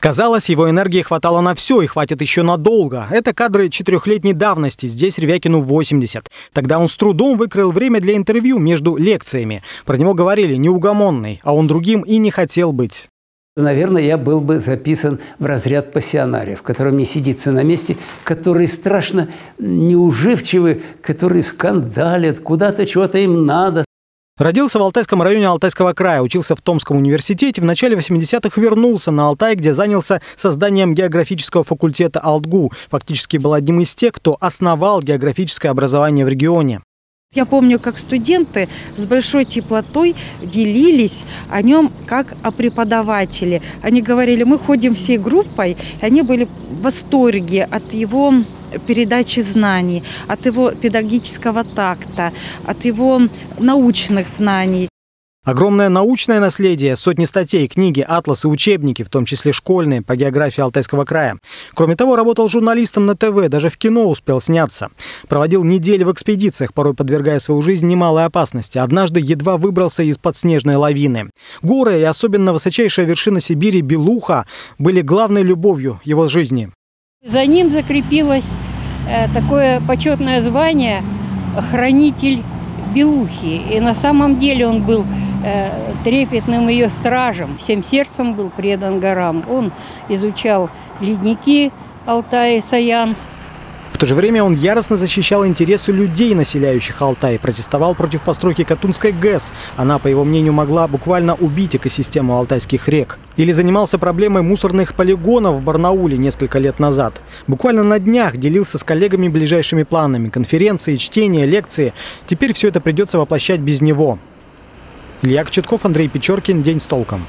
Казалось, его энергии хватало на все и хватит еще надолго. Это кадры четырехлетней давности. Здесь Ревякину 80. Тогда он с трудом выкроил время для интервью между лекциями. Про него говорили неугомонный, а он другим и не хотел быть. Наверное, я был бы записан в разряд пассионариев, которым не сидится на месте, которые страшно неуживчивы, которые скандалят, куда-то чего-то им надо, Родился в Алтайском районе Алтайского края, учился в Томском университете, в начале 80-х вернулся на Алтай, где занялся созданием географического факультета АЛТГУ. Фактически был одним из тех, кто основал географическое образование в регионе. Я помню, как студенты с большой теплотой делились о нем как о преподавателе. Они говорили, мы ходим всей группой, и они были в восторге от его передачи знаний, от его педагогического такта, от его научных знаний. Огромное научное наследие, сотни статей, книги, атласы, учебники, в том числе школьные, по географии Алтайского края. Кроме того, работал журналистом на ТВ, даже в кино успел сняться. Проводил недели в экспедициях, порой подвергая свою жизнь немалой опасности. Однажды едва выбрался из-под снежной лавины. Горы и особенно высочайшая вершина Сибири Белуха были главной любовью его жизни. За ним закрепилось э, такое почетное звание «Хранитель Белухи». И на самом деле он был э, трепетным ее стражем, всем сердцем был предан горам. Он изучал ледники Алтая и Саян, то же время он яростно защищал интересы людей, населяющих Алтай, протестовал против постройки Катунской ГЭС. Она, по его мнению, могла буквально убить экосистему алтайских рек. Или занимался проблемой мусорных полигонов в Барнауле несколько лет назад. Буквально на днях делился с коллегами ближайшими планами. Конференции, чтения, лекции. Теперь все это придется воплощать без него. Илья Кочетков, Андрей Печоркин. День с толком.